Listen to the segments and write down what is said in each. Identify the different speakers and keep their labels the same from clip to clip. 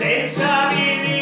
Speaker 1: senza venire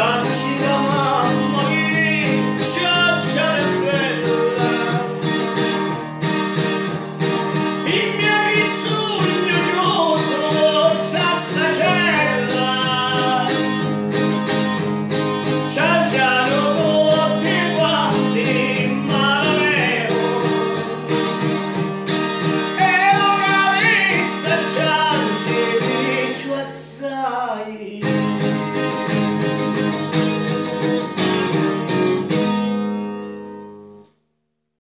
Speaker 1: God's